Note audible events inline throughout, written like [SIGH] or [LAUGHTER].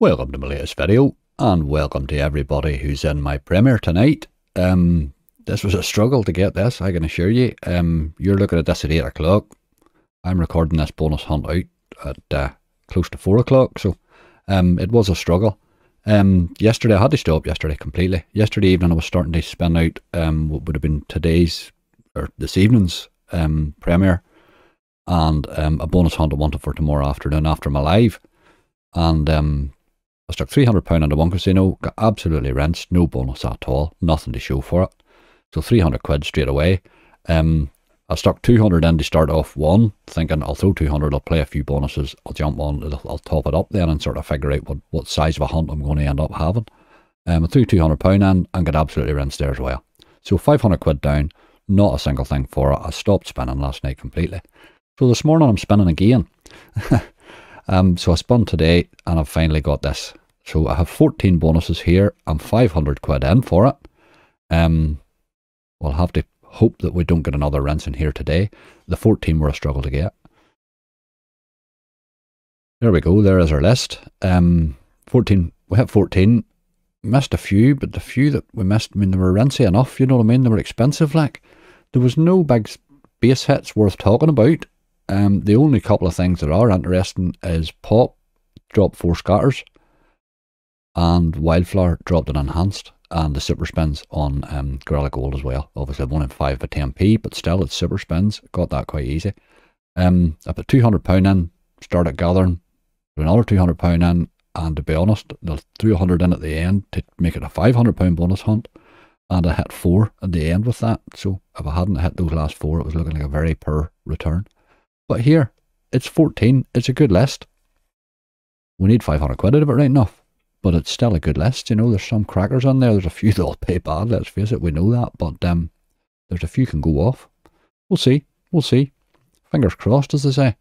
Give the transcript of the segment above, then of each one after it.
Welcome to my latest video, and welcome to everybody who's in my premiere tonight. Um, this was a struggle to get this, I can assure you. Um, you're looking at this at 8 o'clock. I'm recording this bonus hunt out at uh, close to 4 o'clock, so um, it was a struggle. Um, yesterday, I had to stop yesterday completely. Yesterday evening, I was starting to spin out um, what would have been today's, or this evening's um, premiere, and um, a bonus hunt I wanted for tomorrow afternoon after my live. And um, I stuck £300 into one casino, got absolutely rinsed, no bonus at all, nothing to show for it. So 300 quid straight away. Um, I stuck 200 in to start off one, thinking I'll throw 200, I'll play a few bonuses, I'll jump on, I'll, I'll top it up then and sort of figure out what, what size of a hunt I'm going to end up having. Um, I threw £200 in and got absolutely rinsed there as well. So 500 quid down, not a single thing for it. I stopped spinning last night completely. So this morning I'm spinning again. [LAUGHS] Um, so I spun today and I've finally got this. So I have 14 bonuses here and 500 quid in for it. Um, we'll have to hope that we don't get another rinse in here today. The 14 were a struggle to get. There we go, there is our list. Um, 14, we have 14. Missed a few, but the few that we missed, I mean, they were rinsy enough, you know what I mean? They were expensive, like. There was no big base hits worth talking about. Um, the only couple of things that are interesting is Pop dropped four scatters and Wildflower dropped an enhanced and the super spins on um, Gorilla Gold as well. Obviously, one in five by 10p, but still, it's super spins. Got that quite easy. Um, I put £200 in, started gathering, put another £200 in, and to be honest, I threw 100 in at the end to make it a £500 bonus hunt, and I hit four at the end with that. So, if I hadn't hit those last four, it was looking like a very poor return. But here, it's 14. It's a good list. We need 500 quid out of it right enough. But it's still a good list, you know. There's some crackers on there. There's a few that'll pay bad, let's face it. We know that. But um, there's a few can go off. We'll see. We'll see. Fingers crossed, as they say.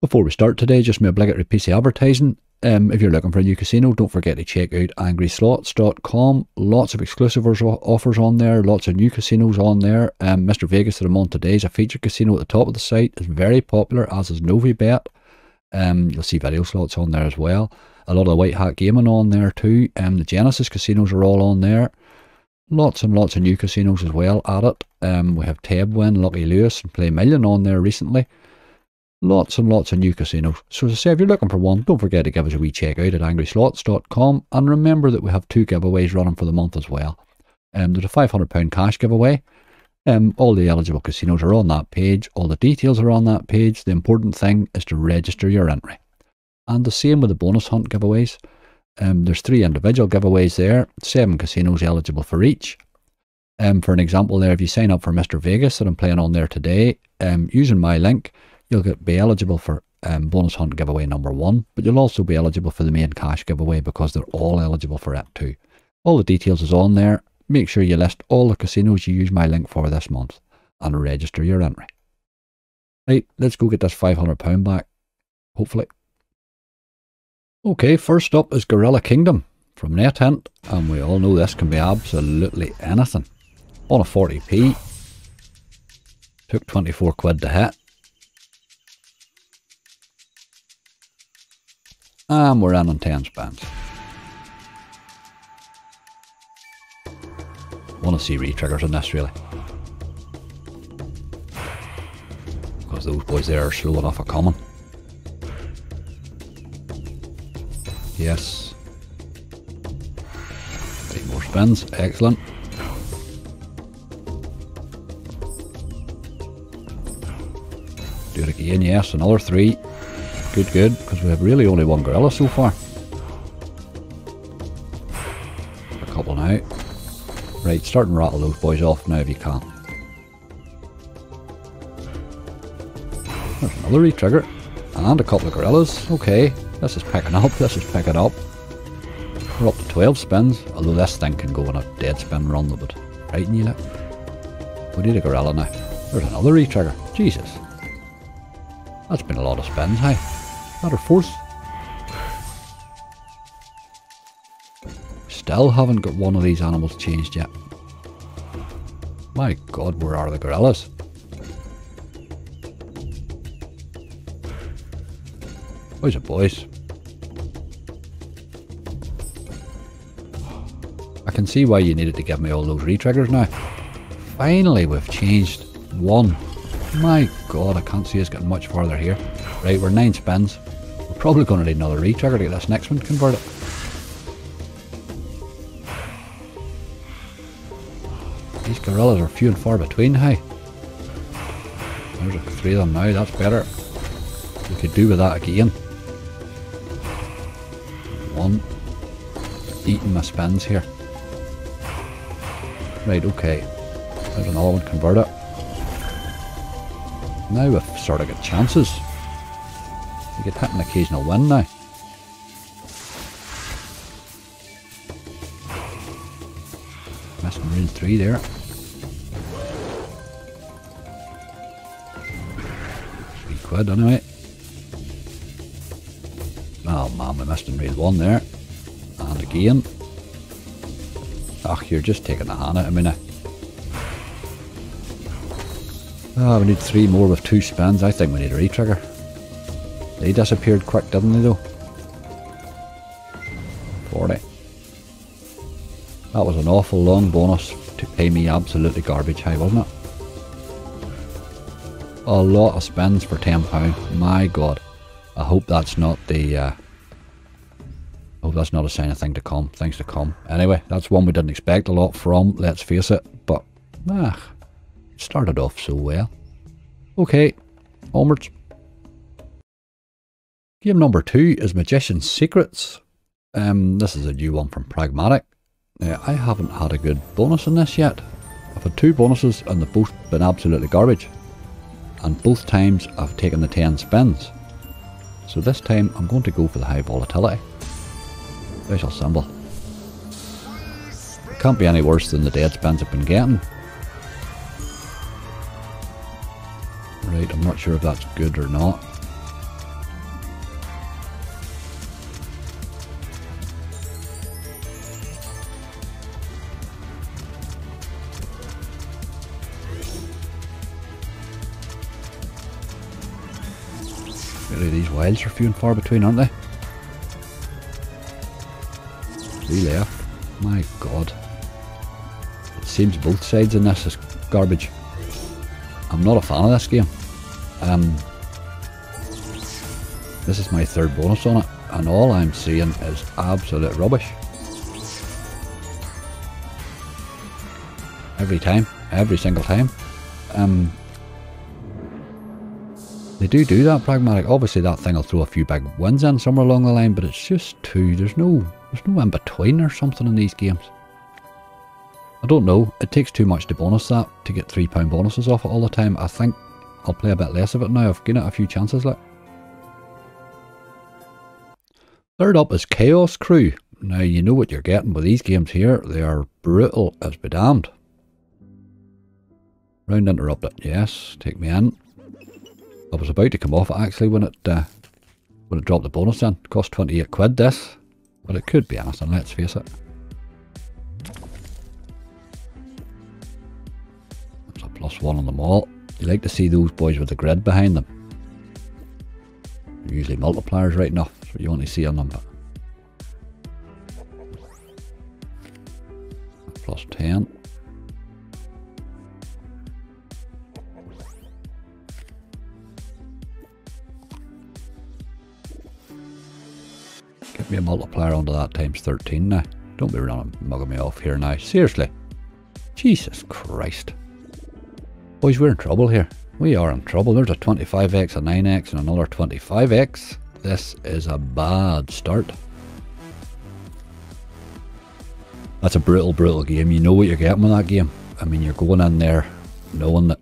Before we start today, just my obligatory piece of advertising. Um, if you're looking for a new casino, don't forget to check out angryslots.com. Lots of exclusive offers on there, lots of new casinos on there. Um, Mr. Vegas that I'm on today is a featured casino at the top of the site. It's very popular, as is Novibet. Um, you'll see video slots on there as well. A lot of the white hat gaming on there too. Um, the Genesis casinos are all on there. Lots and lots of new casinos as well at it. Um, we have Tabwin, Lucky Lewis, and Play Million on there recently. Lots and lots of new casinos. So as I say, if you're looking for one, don't forget to give us a wee check out at angryslots.com. And remember that we have two giveaways running for the month as well. Um, there's a £500 cash giveaway. Um, all the eligible casinos are on that page. All the details are on that page. The important thing is to register your entry. And the same with the bonus hunt giveaways. Um, there's three individual giveaways there. Seven casinos eligible for each. Um, for an example there, if you sign up for Mr. Vegas that I'm playing on there today, um, using my link, you'll get, be eligible for um, bonus hunt giveaway number one, but you'll also be eligible for the main cash giveaway because they're all eligible for it too. All the details is on there. Make sure you list all the casinos you use my link for this month and register your entry. Right, let's go get this £500 back, hopefully. Okay, first up is Gorilla Kingdom from NetEnt, and we all know this can be absolutely anything. On a 40p, took 24 quid to hit. And we're in on 10 spans. Want to see re-triggers on this really. Because those boys there are slow enough of coming. Yes. Three more spins, excellent. Do it again, yes, another three. Good, good, because we have really only one gorilla so far. A couple now. Right, start and rattle those boys off now if you can. There's another re-trigger. And a couple of gorillas. Okay, this is picking up, this is picking up. We're up to 12 spins, although this thing can go on a dead spin run frighten you. Look. We need a gorilla now. There's another re-trigger. Jesus. That's been a lot of spins, hey? Matter fourth. Still haven't got one of these animals changed yet. My god, where are the gorillas? Where's it, boys? I can see why you needed to give me all those re-triggers now. Finally, we've changed one. My god, I can't see us getting much farther here. Right, we're nine spins. We're probably going to need another re-trigger to get this next one converted. These gorillas are few and far between, hey? There's three of them now, that's better. We could do with that again. Eating my spins here. Right, okay. There's another one, convert it. Now we've sort of got chances. We get hit an occasional win now. Missing Marine 3 there. Three quid anyway. Oh man, we missed in Reel 1 there. And again. Ach, you're just taking the of me now. Ah, we need three more with two spins. I think we need a retrigger. They disappeared quick, didn't they though? 40. That was an awful long bonus to pay me absolutely garbage high, wasn't it? A lot of spins for £10. My god. I hope that's not the... Uh, hope that's not a sign of thing to come. Things to come. Anyway, that's one we didn't expect a lot from, let's face it. But, ah, started off so well. Okay, onwards. Game number two is Magician's Secrets. Um, this is a new one from Pragmatic. Now, I haven't had a good bonus in this yet. I've had two bonuses and they've both been absolutely garbage. And both times I've taken the 10 spins. So this time I'm going to go for the high volatility. Special symbol. It can't be any worse than the dead spins I've been getting. Right, I'm not sure if that's good or not. Really, these wilds are few and far between, aren't they? Seems both sides in this is garbage. I'm not a fan of this game. Um, this is my third bonus on it, and all I'm seeing is absolute rubbish. Every time, every single time. Um, they do do that pragmatic. Obviously, that thing will throw a few big wins in somewhere along the line, but it's just two. There's no, there's no in between or something in these games. Don't know. It takes too much to bonus that to get £3 bonuses off it all the time. I think I'll play a bit less of it now. I've given it a few chances like. Third up is Chaos Crew. Now you know what you're getting with these games here. They are brutal as be damned. Round interrupted. Yes, take me in. I was about to come off actually when it uh, when it dropped the bonus in. Cost 28 quid this. But it could be anything, let's face it. Plus one on them all. You like to see those boys with the grid behind them. Usually multipliers right now, so you only see a number. plus 10. Give me a multiplier onto that times 13 now. Don't be running mugging me off here now. Seriously. Jesus Christ. Boys, we're in trouble here. We are in trouble. There's a 25x, a 9x, and another 25x. This is a bad start. That's a brutal, brutal game. You know what you're getting with that game. I mean, you're going in there knowing that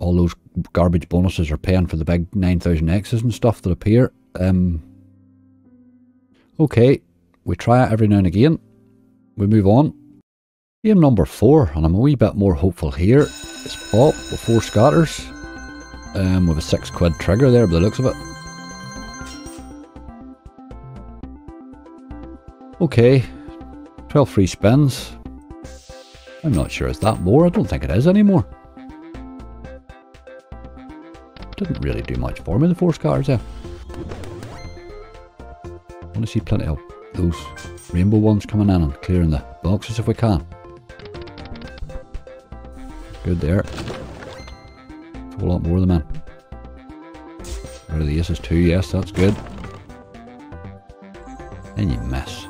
all those garbage bonuses are paying for the big 9000Xs and stuff that appear. Um, okay, we try it every now and again. We move on. Game number four, and I'm a wee bit more hopeful here. It's with four scatters. Um, with a six quid trigger there by the looks of it. Okay, 12 free spins. I'm not sure is that more, I don't think it is anymore. Didn't really do much for me, the four scatters there. Want to see plenty of those rainbow ones coming in and clearing the boxes if we can. Good there. a lot more of them in. Rid of the aces too, yes, that's good. And you miss.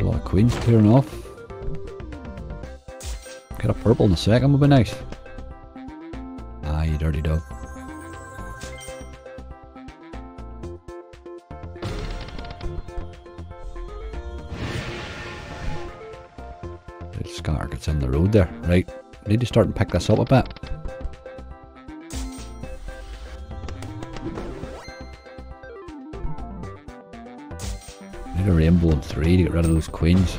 a lot of queens clearing off. Get a purple in a second would be nice. Right, need to start and pick this up a bit. I Need a rainbow and three to get rid of those queens.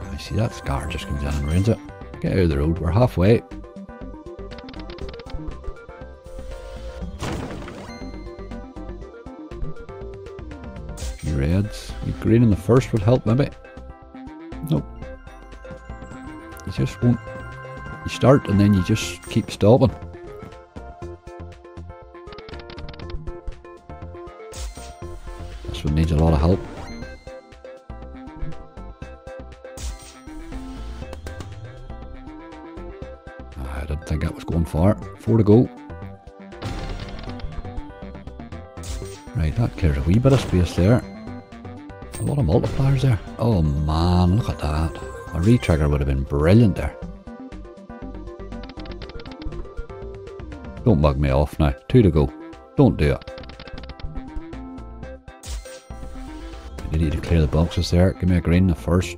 I see that scar just comes in and ruins it. Get out of the road, we're halfway. reds. green in the first would help maybe. Nope. You just won't. You start and then you just keep stopping. This one needs a lot of help. I didn't think that was going far. Four to go. Right, that clears a wee bit of space there. A lot of multipliers there. Oh man, look at that. A retrigger would have been brilliant there. Don't bug me off now. Two to go. Don't do it. You need to clear the boxes there. Give me a green the first.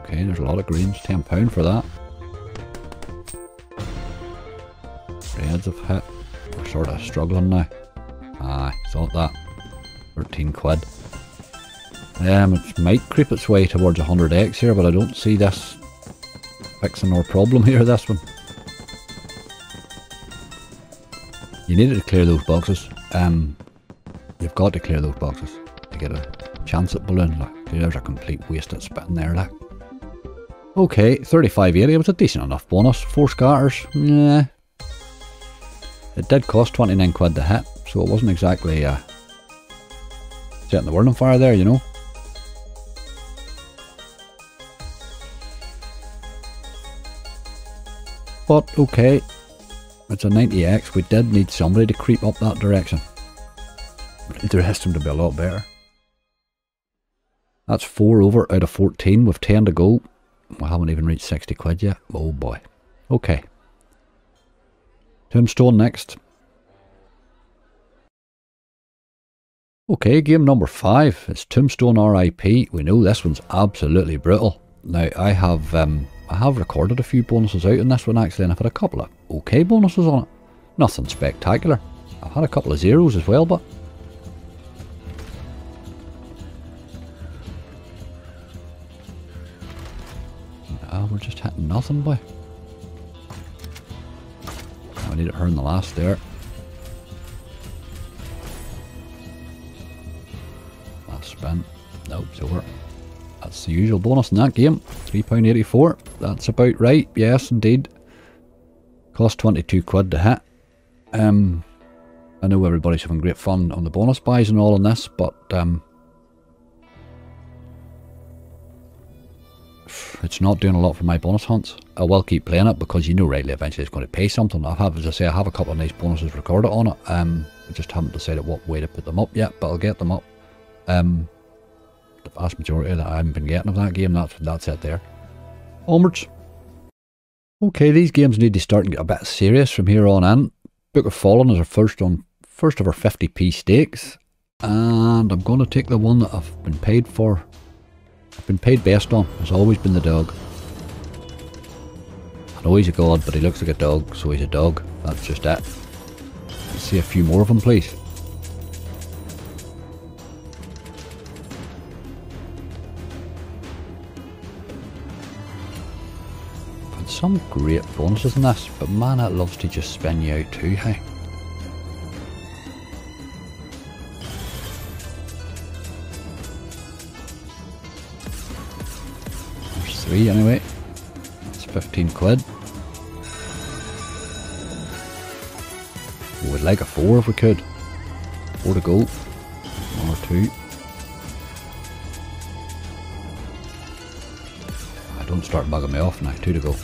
Okay, there's a lot of greens. £10 for that. Reds have hit. We're sort of struggling now. Aye, thought that. 13 quid. Um, it might creep its way towards 100x here, but I don't see this fixing our problem [LAUGHS] here, this one. You needed to clear those boxes. Um, you've got to clear those boxes to get a chance at balloon. Like, there's a complete waste of spin there, like. Okay, 3580 was a decent enough bonus. Four scatters, yeah. It did cost 29 quid to hit, so it wasn't exactly uh, setting the world on fire there, you know. But okay, it's a 90x. We did need somebody to creep up that direction. The rest to be a lot better. That's 4 over out of 14 with 10 to go. We haven't even reached 60 quid yet. Oh boy. Okay. Tombstone next. Okay, game number 5. It's Tombstone RIP. We know this one's absolutely brutal. Now, I have um, I have recorded a few bonuses out in this one actually, and I've had a couple of okay bonuses on it. Nothing spectacular. I've had a couple of zeros as well, but... Ah, we're just hitting nothing, boy. I need to earn the last there. Last spin. Nope, it's over. That's the usual bonus in that game. £3.84. That's about right. Yes, indeed. Cost 22 quid to hit. Um, I know everybody's having great fun on the bonus buys and all on this, but um, it's not doing a lot for my bonus hunts. I will keep playing it because you know rightly eventually it's going to pay something. I have, as I say, I have a couple of nice bonuses recorded on it. Um, I just haven't decided what way to put them up yet, but I'll get them up. Um, the vast majority that I haven't been getting of that game, that's, that's it there. Onwards. Okay, these games need to start and get a bit serious from here on in. Book of Fallen is our first on first of our 50p stakes. And I'm going to take the one that I've been paid for. I've been paid best on. Has always been the dog. I know he's a god, but he looks like a dog, so he's a dog. That's just it. Let's see a few more of them, please. Some great bonuses in this, but man it loves to just spin you out too high. There's three anyway. Let's 15 quid. We would like a four if we could. Four to go. One or two. I don't start bugging me off now. Two to go.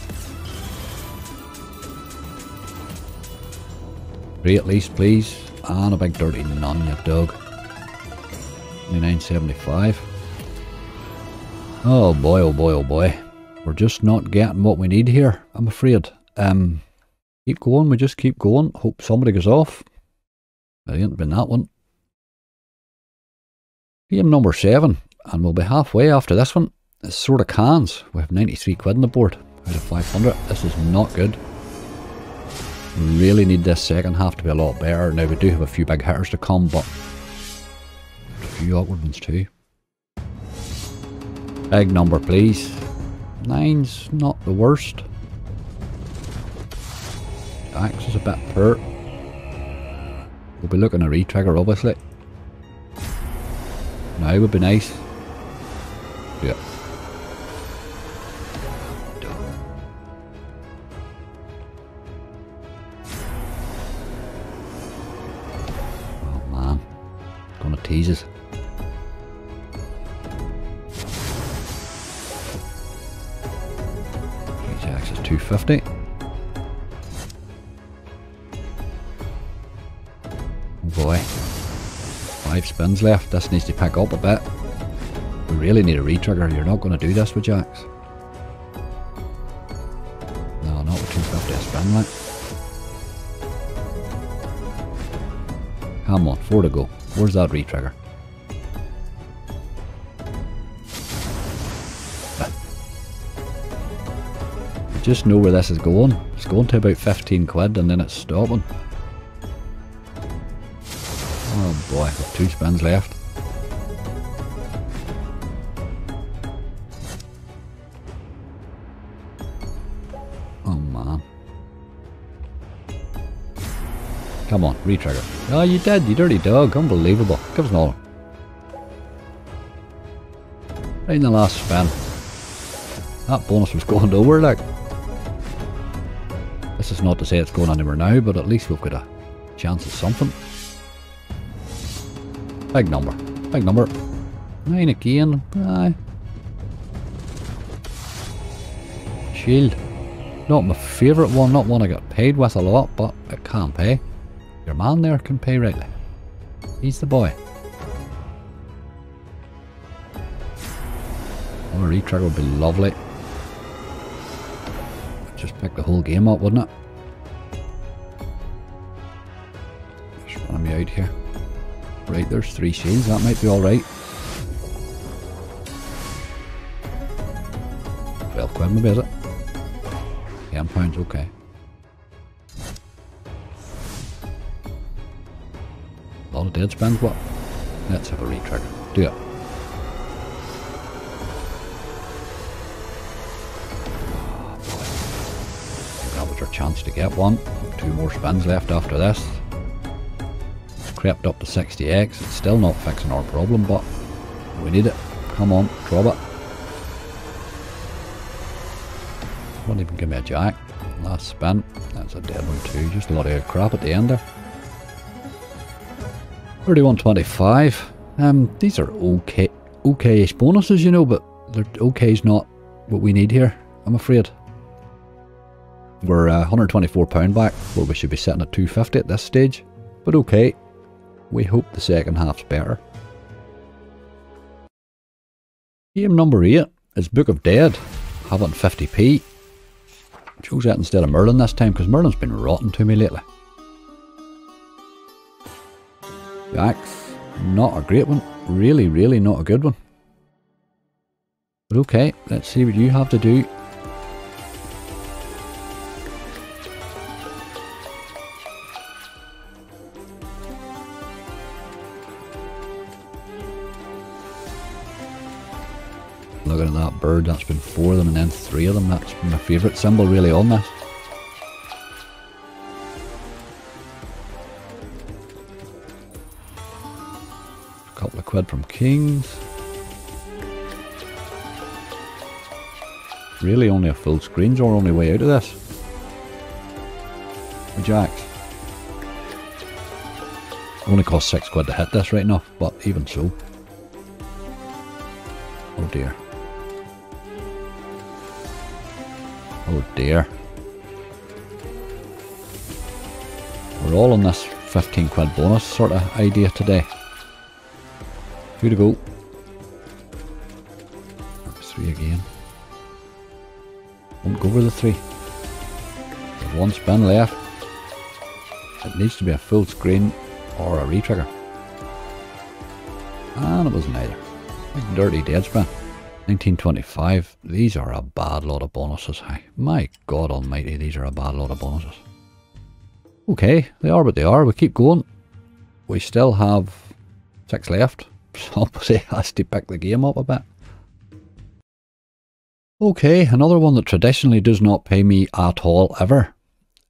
Three at least, please. And a big dirty none, you dog. 29.75. Oh boy, oh boy, oh boy. We're just not getting what we need here, I'm afraid. Um, keep going, we just keep going. Hope somebody goes off. It ain't been that one. Game number seven, and we'll be halfway after this one. It's Sword of Khans. We have 93 quid on the board out of 500. This is not good. Really need this second half to be a lot better. Now we do have a few big hitters to come, but a few awkward ones too. Big number, please. Nine's not the worst. X is a bit pert. We'll be looking at retrigger, obviously. Now would be nice. 50. Boy. Five spins left. This needs to pick up a bit. We really need a retrigger. You're not going to do this with Jacks. No, not with 250 a spin. Come on, four to go. Where's that retrigger? Just know where this is going. It's going to about 15 quid and then it's stopping. Oh boy, I've two spins left. Oh man. Come on, retrigger. Oh, you did, you dirty dog. Unbelievable. Give us another. Right in the last spin. That bonus was [LAUGHS] going over, like. Is not to say it's going anywhere now, but at least we've got a chance of something. Big number. Big number. Nine again. Aye. Shield. Not my favourite one, not one I got paid with a lot, but it can pay. Your man there can pay rightly. He's the boy. Oh, a retrigger would be lovely. Just pick the whole game up, wouldn't it? Here. Right, there's three shades. That might be alright. 12 quid maybe, is it? 10 pounds, okay. all the dead spans, what? Let's have a retrigger. Do it. That was our chance to get one. Two more spins left after this. Crept up to 60x. It's still not fixing our problem, but we need it. Come on, drop it. Won't even give me a jack. Last spin. That's a dead one too. Just a lot of crap at the end there. 3125. Um, these are okay, okay-ish bonuses, you know, but they're okay's not what we need here, I'm afraid. We're uh, £124 back, where we should be sitting at 250 at this stage. But okay, we hope the second half's better. Game number 8 is Book of Dead, having 50p. Chose that instead of Merlin this time, because Merlin's been rotten to me lately. Jacks, not a great one. Really, really not a good one. But okay, let's see what you have to do. Looking at that bird, that's been four of them and then three of them. That's my favourite symbol really on this. A couple of quid from Kings. really only a full screen's our only way out of this. Jacks. Only cost six quid to hit this right now, but even so. Oh dear. Dear. We're all on this 15 quid bonus sort of idea today. Who to go? Three again. Won't go for the three. There's one spin left. It needs to be a full screen or a retrigger. And it wasn't either. Big dirty dead spin. 1925. These are a bad lot of bonuses. My God almighty, these are a bad lot of bonuses. Okay, they are what they are. We keep going. We still have six left. [LAUGHS] Somebody [LAUGHS] has to pick the game up a bit. Okay, another one that traditionally does not pay me at all ever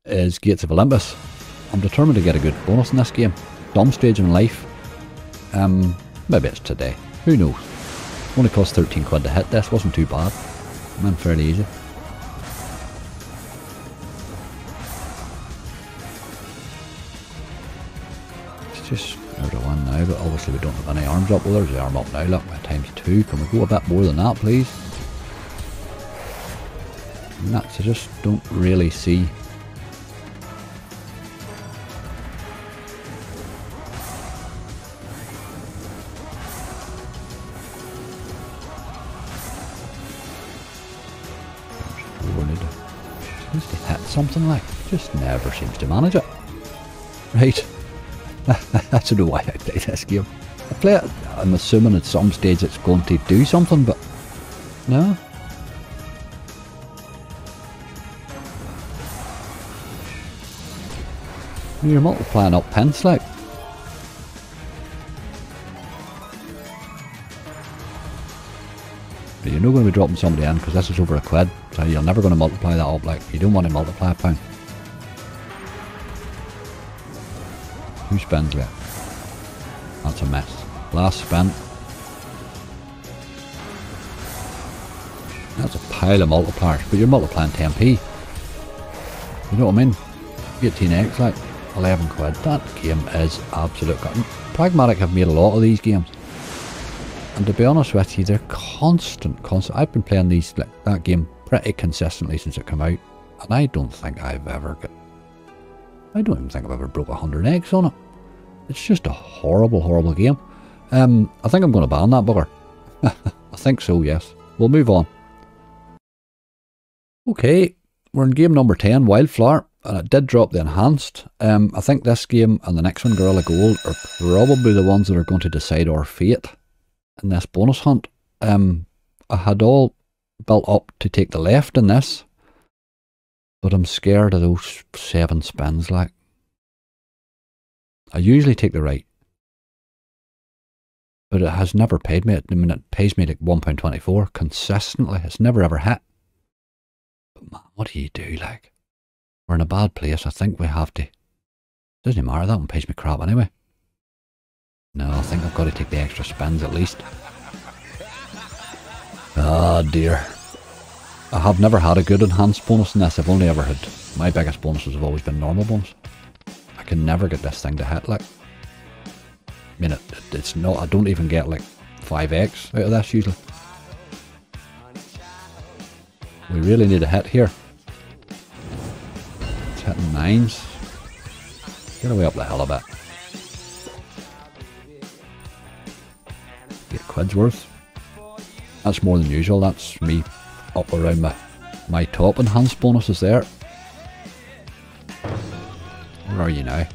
is Gates of Olympus. I'm determined to get a good bonus in this game. Some stage in life. Um, maybe it's today. Who knows? Only cost 13 quid to hit this, wasn't too bad. Went fairly easy. It's just out of one now, but obviously we don't have any arms up. Well, there's the arm up now, look, times two. Can we go a bit more than that, please? nuts. I just don't really see something like just never seems to manage it. Right. [LAUGHS] I don't know why I play this game. I play it, I'm assuming at some stage it's going to do something, but no, You're multiplying up pence, like. You're not going to be dropping somebody in because this is over a quid, so you're never going to multiply that up. Like, you don't want to multiply a pound. Who spends it? That's a mess. Last spin. That's a pile of multipliers, but you're multiplying 10p. You know what I mean? 18x, like. 11 quid. That game is absolute. Pragmatic have made a lot of these games. And to be honest with you, they're constant, constant. I've been playing these like that game pretty consistently since it came out. And I don't think I've ever got I don't even think I've ever broke 100 eggs on it. It's just a horrible, horrible game. Um, I think I'm going to ban that bugger. [LAUGHS] I think so, yes. We'll move on. Okay, we're in game number 10, Wildflower and it did drop the enhanced. Um, I think this game and the next one, Gorilla Gold, are probably the ones that are going to decide our fate in this bonus hunt. Um, I had all built up to take the left in this, but I'm scared of those seven spins. Like, I usually take the right, but it has never paid me. I mean, it pays me like one pound twenty four consistently. It's never ever hit. But man, what do you do? Like, we're in a bad place. I think we have to. Doesn't matter. That one pays me crap anyway. No, I think I've got to take the extra spins at least. Ah, oh dear. I have never had a good enhanced bonus in this. I've only ever had... My biggest bonuses have always been normal bonus. I can never get this thing to hit, like... I mean, it, it's not... I don't even get, like, 5x out of this, usually. We really need a hit here It's hitting nines. Get away up the hill a bit. Get quids worth. That's more than usual. That's me up around my, my top enhanced bonuses there. Where are you now?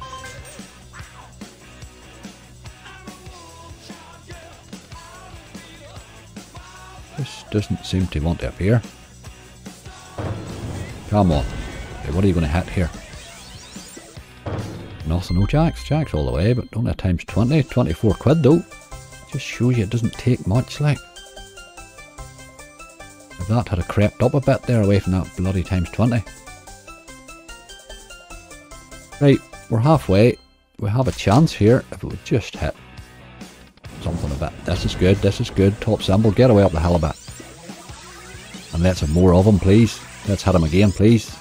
This doesn't seem to want to appear. Come on. What are you going to hit here? Nothing, no jacks. Jacks all the way, but don't times 20. 24 quid though. Just shows you it doesn't take much, like. If that had crept up a bit there away from that bloody times 20. Right, we're halfway. We have a chance here if it would just hit something a bit. This is good, this is good. Top symbol, get away up the hill a bit. And let's have more of them, please. Let's hit them again, please.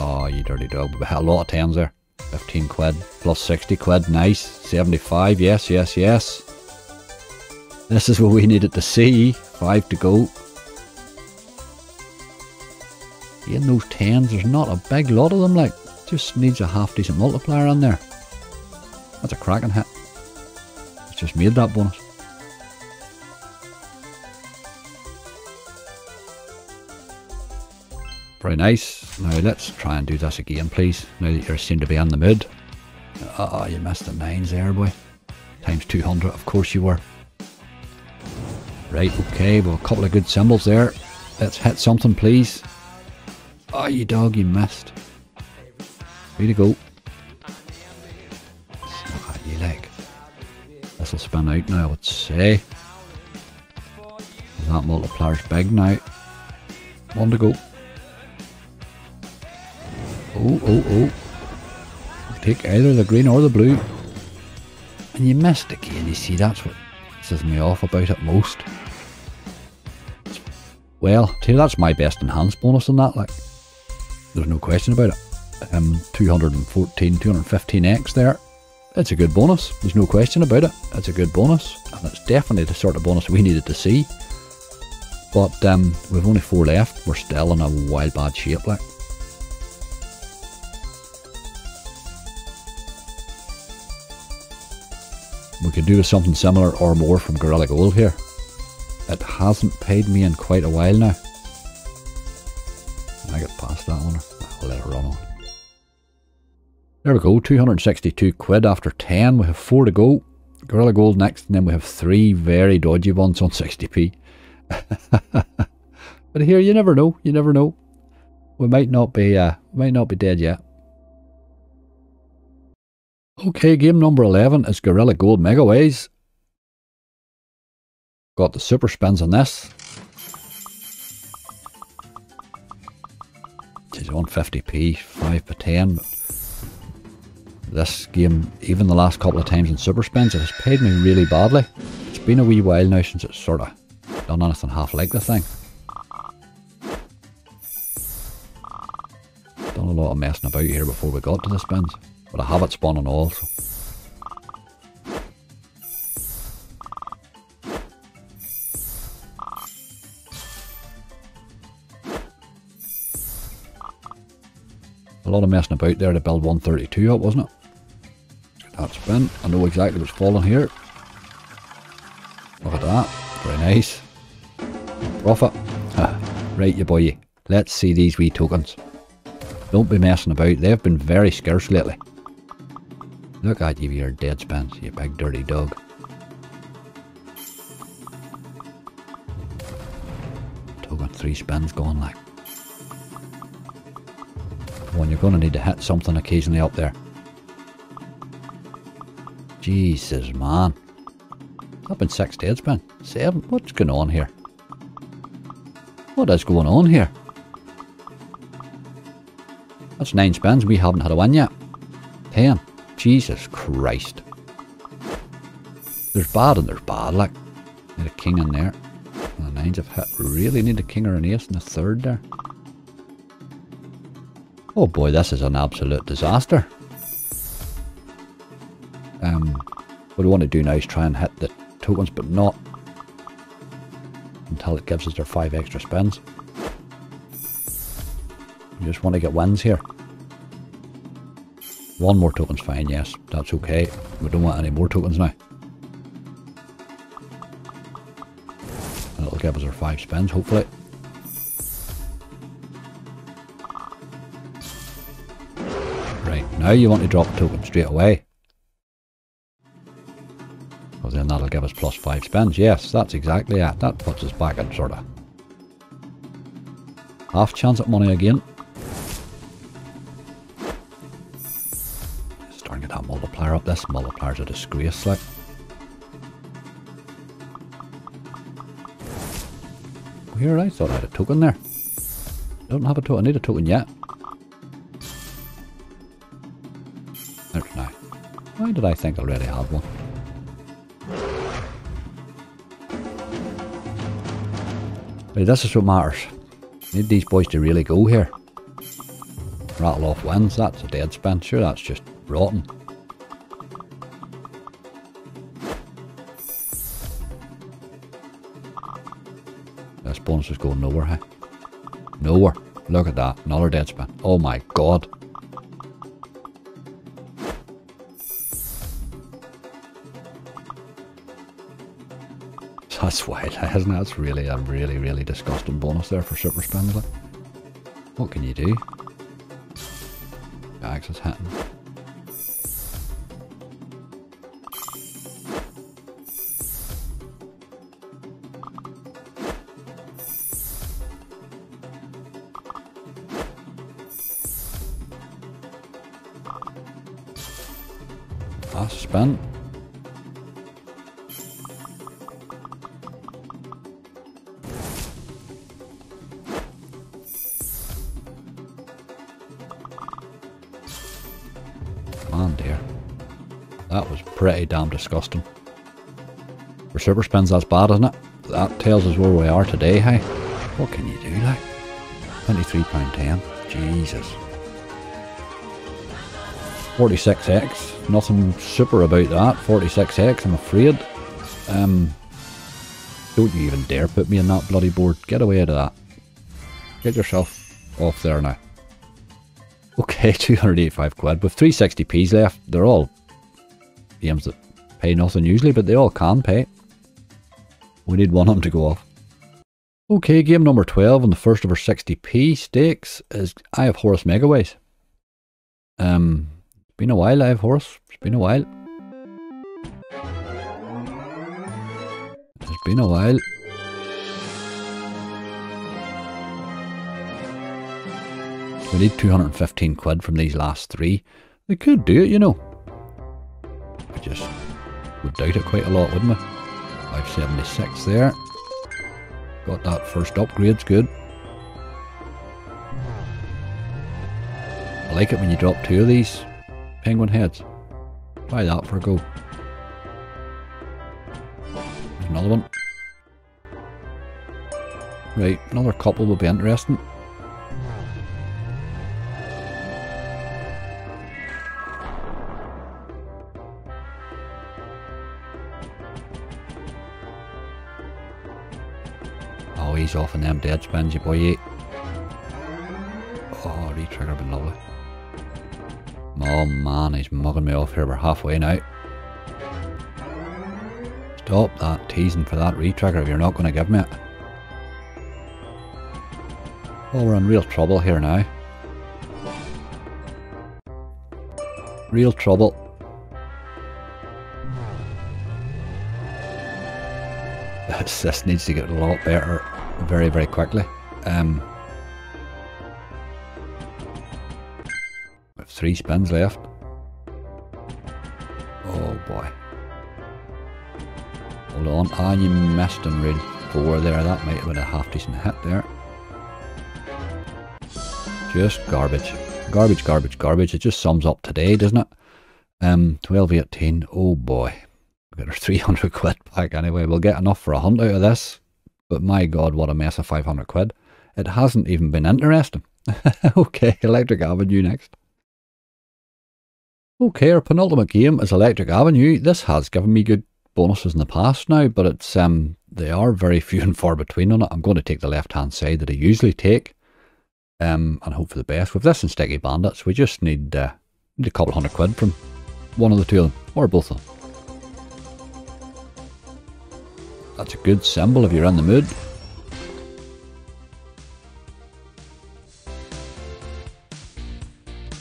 Oh, you dirty dog. We had a lot of tens there. 15 quid plus 60 quid. Nice. 75. Yes, yes, yes. This is what we needed to see. Five to go. In those tens, there's not a big lot of them. Like, just needs a half decent multiplier on there. That's a cracking hit. It's just made that bonus. Very nice. Now let's try and do this again, please. Now that you seem to be in the mood. Oh, ah, you missed the nines there, boy. Times 200, of course you were. Right, okay, well, a couple of good symbols there. Let's hit something, please. Oh, you dog, you missed. Way to go. Look you, like. This'll spin out now, I would say. That multiplier's big now. One to go. Oh, oh, oh. Take either the green or the blue. And you missed again, you see, that's what pisses me off about it most. Well, you, that's my best enhanced bonus on that, like. There's no question about it. Um, 214, 215x there. It's a good bonus. There's no question about it. It's a good bonus. And it's definitely the sort of bonus we needed to see. But um, we've only four left. We're still in a wild bad shape, like. We could do with something similar or more from Gorilla Gold here. It hasn't paid me in quite a while now. Can I get past that one? I'll let it run on. There we go, 262 quid after 10. We have 4 to go. Gorilla Gold next, and then we have 3 very dodgy ones on 60p. [LAUGHS] but here, you never know, you never know. We might not be, uh, might not be dead yet. Okay, game number 11 is Gorilla Gold Megaways. Got the super spins on this. She's on 50p, 5 per 10, but this game, even the last couple of times in super spins, it has paid me really badly. It's been a wee while now since it's sort of done anything half like the thing. Done a lot of messing about here before we got to the spins. But I have it spawning on all, so. A lot of messing about there to build 132 up, wasn't it? That spin. I know exactly what's falling here. Look at that. Very nice. Profit. Ah, right, you boy. Let's see these wee tokens. Don't be messing about. They've been very scarce lately. Look at you, your dead spins, you big dirty dog. Took three spins going like. One, you're going to need to hit something occasionally up there. Jesus, man. Up in six dead spin. Seven? What's going on here? What is going on here? That's nine spins. We haven't had a win yet. Ten. Jesus Christ. There's bad and there's bad, like. Need a king in there. The nines have hit. Really need a king or an ace in the third there. Oh boy, this is an absolute disaster. Um, what we want to do now is try and hit the tokens, but not until it gives us their five extra spins. We just want to get wins here. One more token's fine, yes. That's okay. We don't want any more tokens now. And it'll give us our five spins, hopefully. Right, now you want to drop a token straight away. Because then that'll give us plus five spins. Yes, that's exactly it. That puts us back at sort of half chance at money again. Multiplier up. This multiplier's a disgrace, like. Here, I thought I had a token there. Don't have a token. I need a token yet. There's now. Why did I think I already had one? Right, this is what matters. Need these boys to really go here. Rattle off wins, that's a dead spin. Sure, that's just rotten. Is going nowhere? Nowhere. Look at that. Another dead spin. Oh my god. That's wild, [LAUGHS] isn't it? That's really a really, really disgusting bonus there for Super Spindler. What can you do? Bags is hitting. Fast er spin. Man dear. That was pretty damn disgusting. For super spins that's bad, isn't it? That tells us where we are today, hey? What can you do, like? £23.10. Jesus. 46x. Nothing super about that. 46x, I'm afraid. Um, don't you even dare put me in that bloody board. Get away out of that. Get yourself off there now. Okay, [LAUGHS] 285 quid. With 360p's left, they're all games that pay nothing usually, but they all can pay. We need one of them to go off. Okay, game number 12 and the first of our 60p stakes is Eye of Horus Megaways. Um, been a while, Eye of Horus. It's been a while. It's been a while. We need 215 quid from these last three. They could do it, you know. We just would doubt it quite a lot, wouldn't we? 576 there. Got that first upgrade's good. I like it when you drop two of these penguin heads. Try that for a go. Another one. Right, another couple will be interesting. Oh, he's off in them dead spins, you boy. Eh? Oh, retrigger been lovely. Oh man, he's mugging me off here. We're halfway now. Stop that teasing for that retrigger if you're not going to give me it. Oh, we're in real trouble here now. Real trouble. [LAUGHS] This, this needs to get a lot better very, very quickly. Um, with three spins left. Oh boy. Hold on. Ah, you missed on rail 4 there. That might have been a half decent hit there. Just garbage. Garbage, garbage, garbage. It just sums up today, doesn't it? Um, 12.18. Oh boy. We've got our [LAUGHS] 300 quid back anyway. We'll get enough for a hunt out of this. But my god, what a mess of 500 quid. It hasn't even been interesting. [LAUGHS] okay, Electric Avenue next. Okay, our penultimate game is Electric Avenue. This has given me good bonuses in the past now, but it's um they are very [LAUGHS] few and far between on it. I'm going to take the left hand side that I usually take. Um, and hope for the best. With this and Sticky Bandits, we just need, uh, need a couple hundred quid from one of the two of them, or both of them. That's a good symbol if you're in the mood.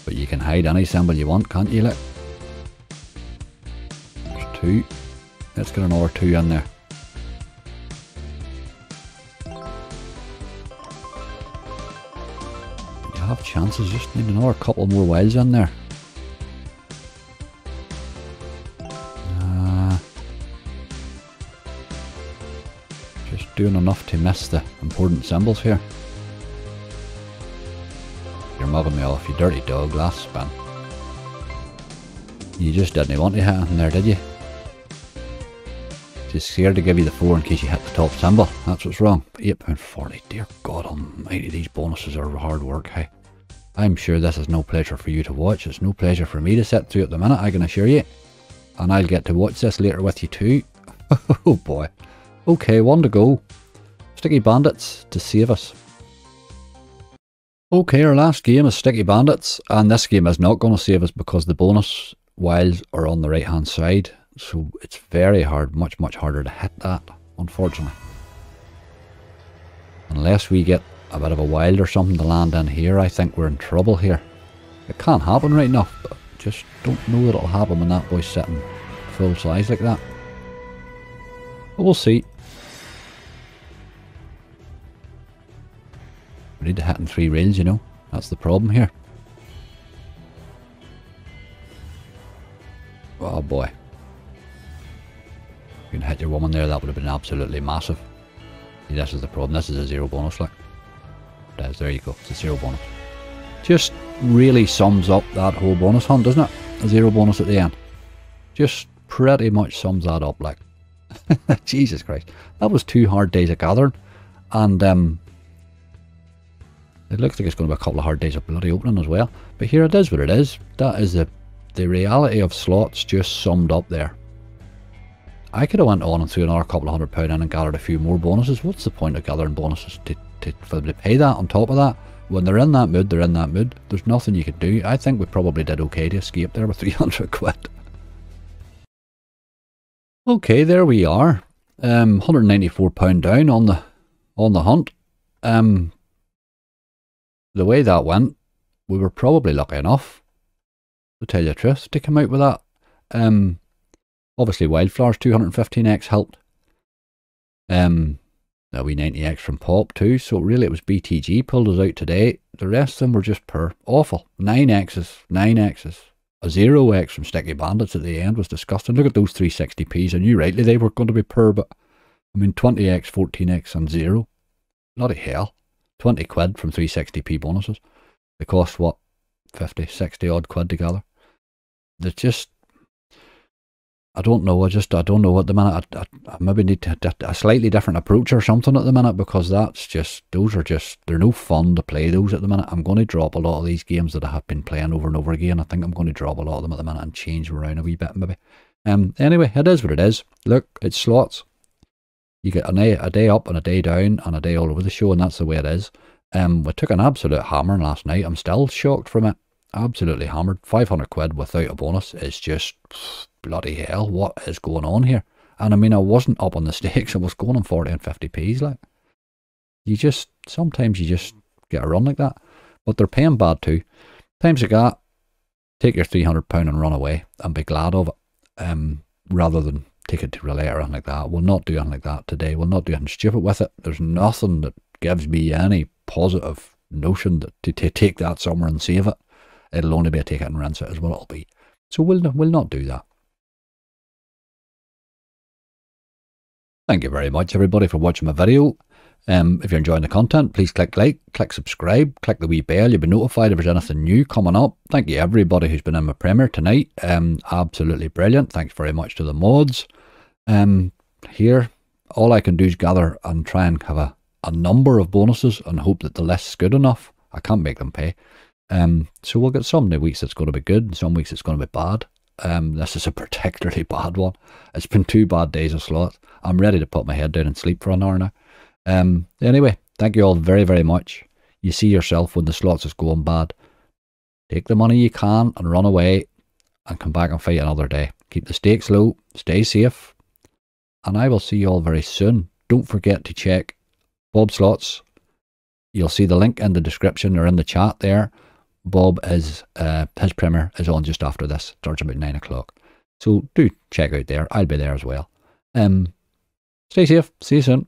But you can hide any symbol you want, can't you? Look. There's two. Let's get another two in there. You have chances, just need another couple more wilds in there. Uh, just doing enough to miss the important symbols here. Mugging me off, you dirty dog, last spin. You just didn't want to hit anything there, did you? Just scared to give you the four in case you hit the top symbol. That's what's wrong. £8.40. Dear God almighty, these bonuses are hard work, hey. I'm sure this is no pleasure for you to watch. It's no pleasure for me to sit through at the minute, I can assure you. And I'll get to watch this later with you too. [LAUGHS] oh boy. Okay, one to go. Sticky Bandits to save us. Okay, our last game is Sticky Bandits, and this game is not going to save us because the bonus wilds are on the right hand side, so it's very hard, much, much harder to hit that, unfortunately. Unless we get a bit of a wild or something to land in here, I think we're in trouble here. It can't happen right enough, but just don't know that it'll happen when that boy's sitting full size like that. But we'll see. We need to hit in three rails, you know. That's the problem here. Oh boy. You can hit your woman there, that would have been absolutely massive. See, this is the problem. This is a zero bonus, like. It there you go. It's a zero bonus. Just really sums up that whole bonus hunt, doesn't it? A zero bonus at the end. Just pretty much sums that up, like. [LAUGHS] Jesus Christ. That was two hard days of gathering. And um, it looks like it's going to be a couple of hard days of bloody opening as well. But here it is what it is. That is the, the reality of slots just summed up there. I could have went on and threw another couple of hundred pound in and gathered a few more bonuses. What's the point of gathering bonuses to, to, for them to pay that on top of that? When they're in that mood, they're in that mood. There's nothing you can do. I think we probably did okay to escape there with [LAUGHS] 300 quid. Okay, there we are. Um, 194 pound down on the on the hunt. Um, the way that went, we were probably lucky enough, to tell you the truth, to come out with that. Um, obviously, Wildflowers 215x helped. Um, a wee 90x from Pop too, so really it was BTG pulled us out today. The rest of them were just per awful. 9x's, 9x's. A 0x from Sticky Bandits at the end was disgusting. Look at those 360p's. I knew rightly they were going to be per, but I mean 20x, 14x and 0. Bloody hell. 20 quid from 360p bonuses. They cost what? 50, 60 odd quid together. They're just, I don't know. I just, I don't know at the minute. I, I, I maybe need to, a slightly different approach or something at the minute because that's just, those are just, they're no fun to play those at the minute. I'm going to drop a lot of these games that I have been playing over and over again. I think I'm going to drop a lot of them at the minute and change them around a wee bit maybe. Um, anyway, it is what it is. Look, it's slots you get a day, a day up and a day down and a day all over the show, and that's the way it is. Um, we took an absolute hammer last night. I'm still shocked from it. Absolutely hammered. 500 quid without a bonus is just bloody hell. What is going on here? And I mean, I wasn't up on the [LAUGHS] stakes. I was going on 40 and 50p's. Like, you just, sometimes you just get a run like that. But they're paying bad too. Times you got, take your £300 and run away and be glad of it. Um, rather than take it to relay or anything like that. We'll not do anything like that today. We'll not do anything stupid with it. There's nothing that gives me any positive notion that to, to take that somewhere and save it. It'll only be a take it and rinse it is what it'll be. So we'll, we'll not do that. Thank you very much everybody for watching my video. Um, if you're enjoying the content, please click like, click subscribe, click the wee bell. You'll be notified if there's anything new coming up. Thank you everybody who's been in my premiere tonight. Um, absolutely brilliant. Thanks very much to the mods. Um, here, all I can do is gather and try and have a, a number of bonuses and hope that the list's good enough. I can't make them pay. Um, so we'll get some new weeks that's going to be good, and some weeks it's going to be bad. Um, this is a particularly [LAUGHS] bad one. It's been two bad days of slots. I'm ready to put my head down and sleep for an hour now. Um, anyway, thank you all very, very much. You see yourself when the slots is going bad. Take the money you can and run away and come back and fight another day. Keep the stakes low, stay safe, and I will see you all very soon. Don't forget to check Bob Slots. You'll see the link in the description or in the chat there. Bob is, uh, his premiere is on just after this, starts about 9 o'clock. So do check out there. I'll be there as well. Um, stay safe. See you soon.